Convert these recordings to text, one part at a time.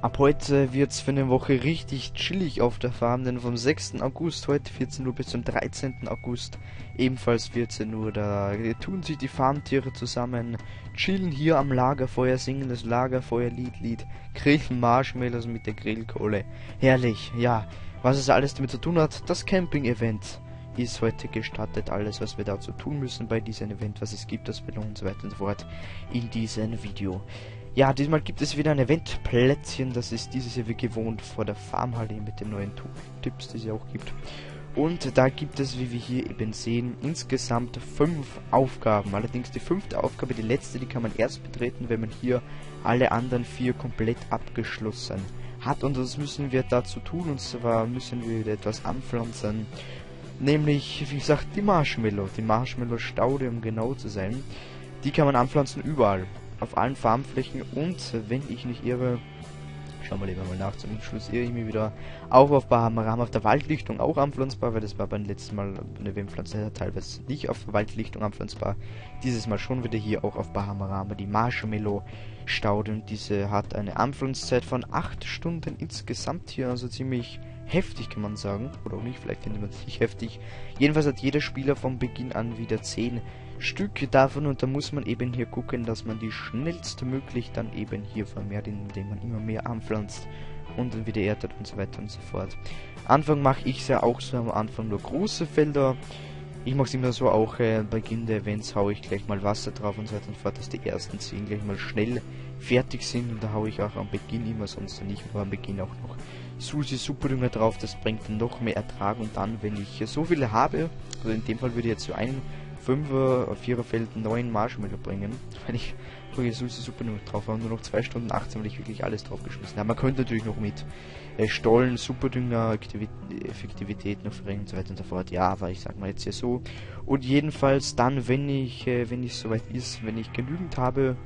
Ab heute wird es für eine Woche richtig chillig auf der Farm, denn vom 6. August heute 14 Uhr bis zum 13. August ebenfalls 14 Uhr, da tun sich die Farmtiere zusammen, chillen hier am Lagerfeuer, singen das Lagerfeuerlied, Lied, grillen Marshmallows mit der Grillkohle. Herrlich, ja. Was es alles damit zu tun hat, das Camping-Event ist heute gestartet. Alles, was wir dazu tun müssen bei diesem Event, was es gibt, das Belohn und so weiter und so fort in diesem Video. Ja, diesmal gibt es wieder ein Eventplätzchen. Das ist dieses Jahr wie gewohnt vor der Farmhalle mit den neuen Tipps, die es auch gibt. Und da gibt es, wie wir hier eben sehen, insgesamt fünf Aufgaben. Allerdings die fünfte Aufgabe, die letzte, die kann man erst betreten, wenn man hier alle anderen vier komplett abgeschlossen hat. Und das müssen wir dazu tun. Und zwar müssen wir wieder etwas anpflanzen. Nämlich, wie gesagt, die Marshmallow. Die Marshmallow-Staude, um genau zu sein. Die kann man anpflanzen überall auf allen Farmflächen und wenn ich nicht irre, schauen wir lieber mal nach, zum Schluss irre ich mich wieder auch auf Bahamaram auf der Waldlichtung auch anpflanzbar, weil das war beim letzten Mal eine Windpflanze teilweise nicht auf Waldlichtung anpflanzbar. Dieses Mal schon wieder hier auch auf Bahamarama die Marshmallow Staude und diese hat eine Anpflanzzeit von 8 Stunden insgesamt hier, also ziemlich heftig kann man sagen, oder auch nicht, vielleicht findet man es nicht heftig. Jedenfalls hat jeder Spieler von Beginn an wieder 10 Stücke davon und da muss man eben hier gucken, dass man die schnellstmöglich dann eben hier vermehrt, indem man immer mehr anpflanzt und dann wieder erntet und so weiter und so fort. Anfang mache ich es ja auch so am Anfang nur große Felder. Ich mache es immer so, auch äh, Beginn der Events haue ich gleich mal Wasser drauf und so weiter und fort, dass die ersten 10 gleich mal schnell fertig sind und da haue ich auch am Beginn immer sonst nicht, aber am Beginn auch noch Susi Superdünger drauf, das bringt dann noch mehr Ertrag und dann, wenn ich so viele habe, also in dem Fall würde ich jetzt so einen 5er, 4er Feld 9 Marshmallow bringen. Wenn ich wirklich süße Suppe nur drauf habe, nur noch 2 Stunden 18, weil ich wirklich alles drauf geschmissen habe. Man könnte natürlich noch mit äh, Stollen, Superdünger, Effektivität noch verringern und so weiter und so fort. Ja, aber ich sag mal jetzt hier so. Und jedenfalls dann, wenn ich, äh, wenn ich soweit ist, wenn ich genügend habe,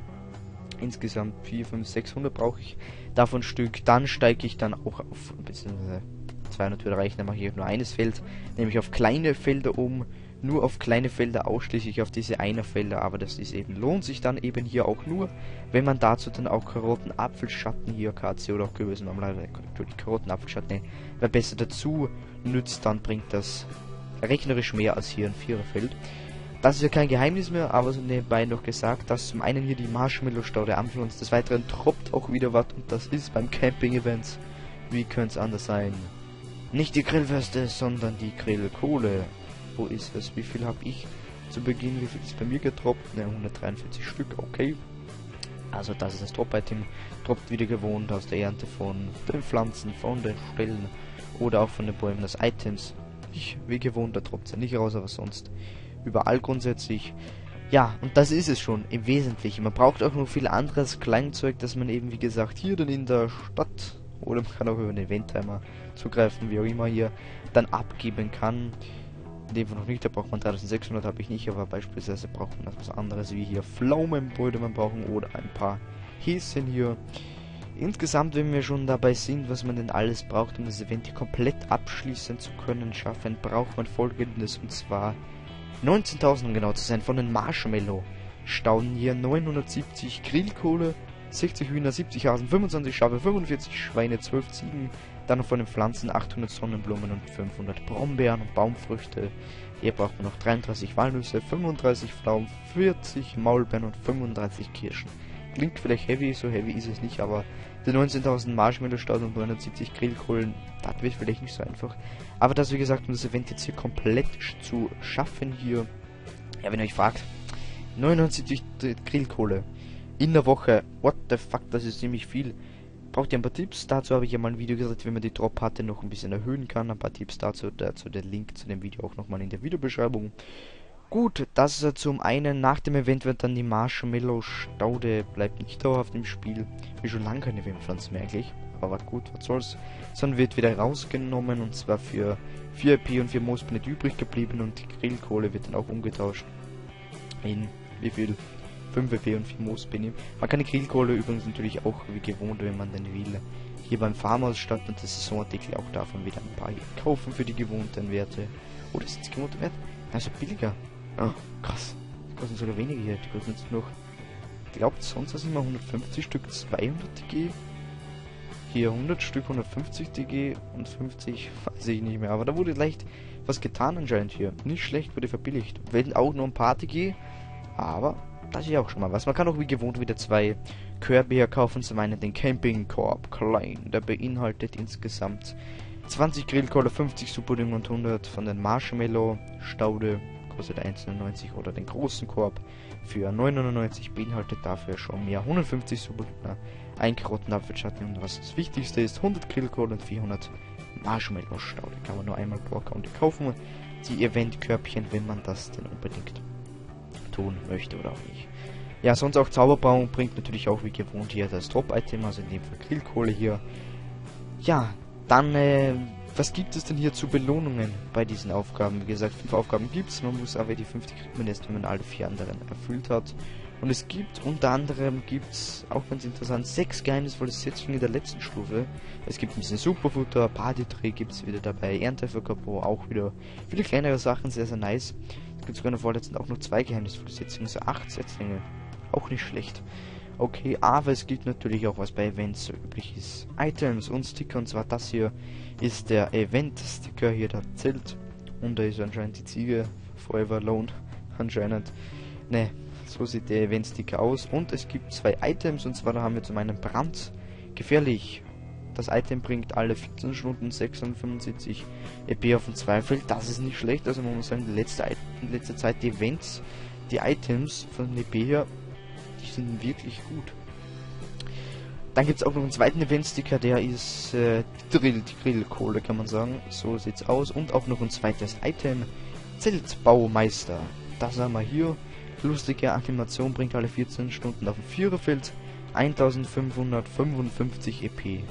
insgesamt 4, 5, 600 brauche ich davon Stück, dann steige ich dann auch auf, beziehungsweise 200 würde reichen, dann mache ich nur eines Feld, nämlich auf kleine Felder um nur auf kleine Felder, ausschließlich auf diese einer Felder, aber das ist eben, lohnt sich dann eben hier auch nur, wenn man dazu dann auch Karotten, Apfelschatten hier, KC oder auch Kürbismarmelade, die Karotten, Apfelschatten, wer besser dazu nützt, dann bringt das rechnerisch mehr als hier ein Viererfeld. Das ist ja kein Geheimnis mehr, aber so nebenbei noch gesagt, dass zum einen hier die Marshmallow-Staude anpflanzt, des Weiteren tropft auch wieder was und das ist beim Camping-Events. Wie könnte es anders sein? Nicht die Grillwürste, sondern die Grillkohle. Wo ist es? Wie viel habe ich zu Beginn? Wie viel ist bei mir getroppt? Ne, 143 Stück, okay. Also das ist das Top-Item. Tropft wieder gewohnt aus der Ernte von den Pflanzen, von den Stellen oder auch von den Bäumen des Items. Ich, wie gewohnt, da tropft es ja nicht raus, aber sonst überall grundsätzlich. Ja, und das ist es schon im Wesentlichen. Man braucht auch noch viel anderes Kleinzeug, dass man eben, wie gesagt, hier dann in der Stadt oder man kann auch über den Eventtimer zugreifen, wie auch immer hier, dann abgeben kann dem Fall noch nicht, da braucht man 3600, habe ich nicht, aber beispielsweise braucht man etwas anderes wie hier Pflaumen man brauchen oder ein paar Häschen hier. Insgesamt, wenn wir schon dabei sind, was man denn alles braucht, um das Event hier komplett abschließen zu können, schaffen, braucht man folgendes, und zwar 19.000 um genau zu sein, von den Marshmallow. Staunen hier 970 Grillkohle, 60 Hühner, 70 Hasen, 25 Schafe, 45 Schweine, 12 Ziegen, dann von den Pflanzen 800 Sonnenblumen und 500 Brombeeren und Baumfrüchte. Hier braucht man noch 33 Walnüsse, 35 Pflaumen, 40 Maulbeeren und 35 Kirschen. Klingt vielleicht heavy, so heavy ist es nicht, aber die 19.000 Marshmallow-Stauden und 970 Grillkohlen, das wird vielleicht nicht so einfach. Aber das, wie gesagt, um das Event jetzt hier komplett zu schaffen hier, ja, wenn ihr euch fragt, 79 Grillkohle in der Woche, what the fuck, das ist ziemlich viel. Braucht ihr ein paar Tipps? Dazu habe ich ja mal ein Video gesagt, wie man die Drop hatte noch ein bisschen erhöhen kann. Ein paar Tipps dazu, dazu der Link zu dem Video auch nochmal in der Videobeschreibung. Gut, das ist zum einen, nach dem Event wird dann die Marshmallow-Staude, bleibt nicht dauerhaft im Spiel. Wie schon lange keine Windpflanzen mehr eigentlich, aber gut, was soll's. Sondern wird wieder rausgenommen und zwar für 4 IP und 4 Moos nicht übrig geblieben und die Grillkohle wird dann auch umgetauscht. In wie viel? 5 WP und 4 Moosbene. Man kann die Grillkohle übrigens natürlich auch wie gewohnt, wenn man denn will, hier beim Farmhaus statt und das Saisonartikel auch davon wieder ein paar kaufen für die gewohnten Werte. Oder oh, ist jetzt gewohnte Wert? Also billiger. Oh, krass. Die kosten sogar weniger hier. Die kosten jetzt noch. Ich glaube, sonst sind immer 150 Stück 200 G. Hier 100 Stück, 150 DG und 50, weiß ich nicht mehr. Aber da wurde leicht was getan anscheinend hier. Nicht schlecht, wurde verbilligt. Wenn auch nur ein paar DG, aber das ist ja auch schon mal was. Man kann auch wie gewohnt wieder zwei Körbe kaufen. Zum einen den Camping Corp Klein. Der beinhaltet insgesamt 20 Grillkohle, 50 Superding und 100 von den Marshmallow Staude. Kostet 1,99 oder den großen Korb für 9,99 beinhaltet dafür schon mehr 150 Superdünger, ein Karottenapfelschatten und was das Wichtigste ist 100 Grillkohle und 400 Marshmallow Staude. Kann man nur einmal pro Account kaufen. Die Eventkörbchen, wenn man das denn unbedingt tun möchte oder auch nicht. Ja, sonst auch Zauberbaum bringt natürlich auch wie gewohnt hier das Top-Item, also in dem Fall Grillkohle hier. Ja, dann, äh, was gibt es denn hier zu Belohnungen bei diesen Aufgaben? Wie gesagt, fünf Aufgaben gibt es, man muss aber die 50 kriegt man erst, wenn man alle vier anderen erfüllt hat. Und es gibt unter anderem, gibt's, auch ganz interessant, sechs geheimnisvolle Setzungen in der letzten Stufe. Es gibt ein bisschen Superfutter, Partytree gibt's wieder dabei, Ernteverkapo auch wieder viele kleinere Sachen, sehr, sehr nice. Es gibt sogar in der vorletzten auch noch zwei geheimnisvolle Setzungen, so acht Setzlinge. Auch nicht schlecht. Okay, aber es gibt natürlich auch was bei Events so üblich ist. Items und Sticker und zwar das hier ist der Event-Sticker hier, der zählt. Und da ist anscheinend die Ziege Forever Alone. Anscheinend. Ne, so sieht der Event-Sticker aus. Und es gibt zwei Items und zwar haben wir zum einen Brand. Gefährlich. Das Item bringt alle 14 Stunden 675 EP auf den Zweifel. Das ist nicht schlecht. Also man muss sagen, die letzte, in letzter Zeit die Events, die Items von EP her die sind wirklich gut. Dann gibt es auch noch einen zweiten Event-Sticker, der ist äh, Drill, die Grillkohle, kann man sagen. So sieht's aus. Und auch noch ein zweites Item. Zeltbaumeister. Das haben wir hier. Lustige Animation bringt alle 14 Stunden auf dem Viererfeld. 1555 EP.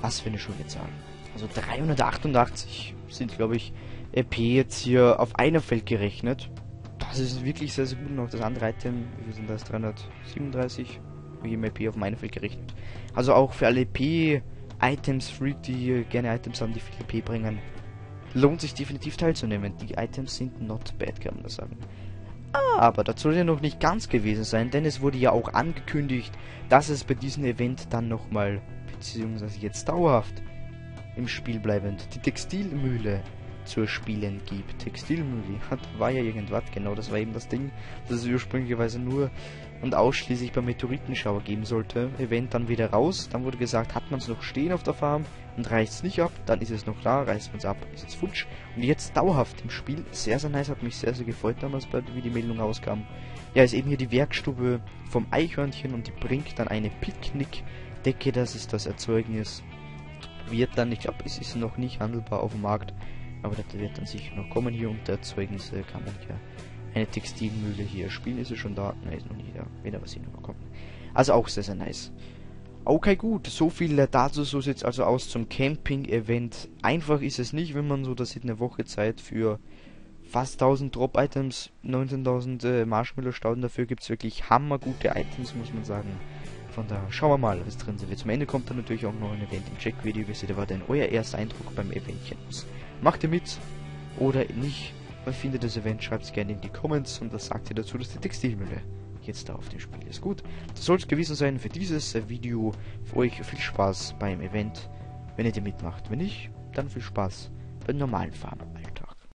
Was für eine schöne Zahl. Also 388 sind, glaube ich, EP jetzt hier auf einem Feld gerechnet. Das ist wirklich sehr, sehr gut. Noch das andere Item, wie sind das? 337 EP auf meine Feld gerechnet. Also auch für alle EP-Items, Freak, die gerne Items haben, die viel EP bringen, lohnt sich definitiv teilzunehmen. Die Items sind not bad, kann man das sagen. Aber das soll ja noch nicht ganz gewesen sein, denn es wurde ja auch angekündigt, dass es bei diesem Event dann nochmal, beziehungsweise jetzt dauerhaft im Spiel bleibend, die Textilmühle zu spielen gibt. Textilmüll, hat war ja irgendwas, genau, das war eben das Ding, das es ursprünglicherweise nur und ausschließlich beim Meteoritenschauer geben sollte. Event dann wieder raus, dann wurde gesagt, hat man es noch stehen auf der Farm und reißt es nicht ab, dann ist es noch da, reißt man es ab, ist es futsch. Und jetzt dauerhaft im Spiel, sehr, sehr nice, hat mich sehr, sehr gefreut damals, wie die Meldung rauskam. Ja, ist eben hier die Werkstube vom Eichhörnchen und die bringt dann eine Picknickdecke, das ist das Erzeugnis. Wird dann, ich glaube, es ist noch nicht handelbar auf dem Markt, aber das wird dann sicher noch kommen hier unter Erzeugnisse kann man hier eine Textilmühle hier spielen. Ist es schon da? Nein, ist noch nicht da. Wieder was hier noch kommt. Also auch sehr, sehr nice. Okay, gut. So viel dazu. So sieht es also aus zum Camping-Event. Einfach ist es nicht, wenn man so, das sieht eine Woche Zeit für fast 1000 Drop-Items, 19.000 äh, Marshmallow-Stauden. Dafür gibt es wirklich hammergute Items, muss man sagen. Von da schauen wir mal, was drin sind. Zum Ende kommt dann natürlich auch noch ein Event im Check-Video. Wie sieht war denn euer erster Eindruck beim Eventchen aus? Macht ihr mit oder nicht? Was findet das Event? Schreibt es gerne in die Comments und was sagt ihr dazu, dass die Textilmülle jetzt da auf dem Spiel ist. Gut, das soll es gewesen sein für dieses Video. Für euch viel Spaß beim Event, wenn ihr mitmacht. Wenn nicht, dann viel Spaß beim normalen Farmalltag.